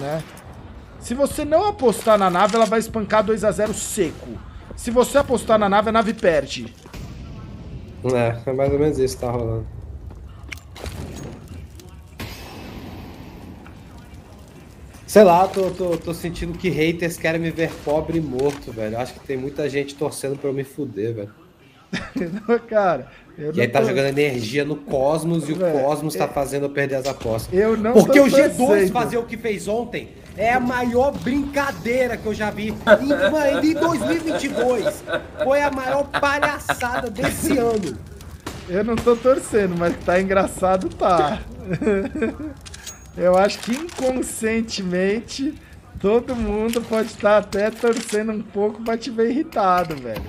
né? Se você não apostar na nave, ela vai espancar 2 a 0 seco. Se você apostar na nave, a nave perde. É, é mais ou menos isso que tá rolando. Sei lá, tô, tô, tô sentindo que haters querem me ver pobre e morto, velho. Acho que tem muita gente torcendo pra eu me fuder, velho. Cara, eu E aí tá tô- jogando energia no Cosmos e o Cosmos tá fazendo eu perder as apostas. Eu não Porque o G2 torcendo. fazer o que fez ontem é a maior brincadeira que eu já vi em, em 2022. Foi a maior palhaçada desse ano. Eu não tô torcendo, mas tá engraçado, tá. Eu acho que inconscientemente todo mundo pode estar até torcendo um pouco pra te ver irritado, velho.